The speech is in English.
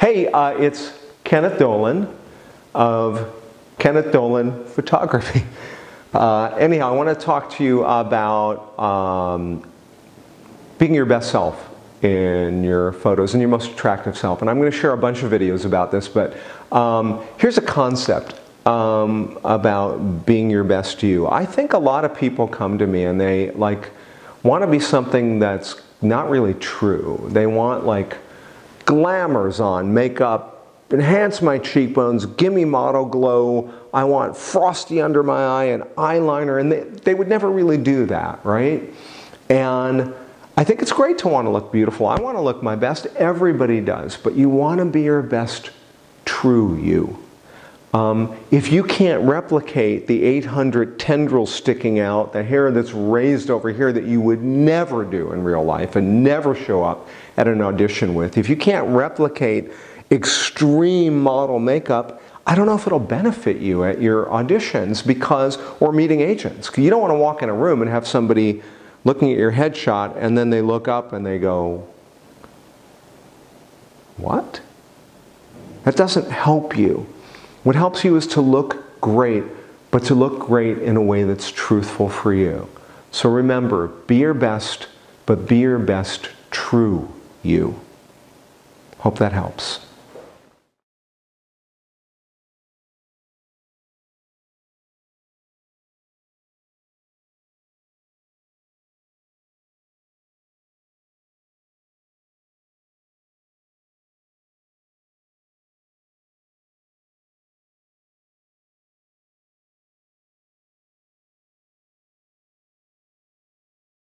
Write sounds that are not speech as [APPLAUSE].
Hey, uh, it's Kenneth Dolin of Kenneth Dolin Photography. [LAUGHS] Uh, anyhow, I want to talk to you about um, being your best self in your photos and your most attractive self. And I'm going to share a bunch of videos about this, but um, here's a concept um, about being your best you. I think a lot of people come to me and they like want to be something that's not really true. They want like glamours on, makeup, enhance my cheekbones, give me model glow, I want frosty under my eye and eyeliner, and they, they would never really do that, right? And I think it's great to want to look beautiful. I want to look my best. Everybody does. But you want to be your best true you. Um, if you can't replicate the 800 tendrils sticking out, the hair that's raised over here that you would never do in real life and never show up at an audition with, if you can't replicate extreme model makeup, I don't know if it'll benefit you at your auditions because, or meeting agents. You don't want to walk in a room and have somebody looking at your headshot and then they look up and they go, What? That doesn't help you. What helps you is to look great, but to look great in a way that's truthful for you. So remember, be your best, but be your best true you. Hope that helps.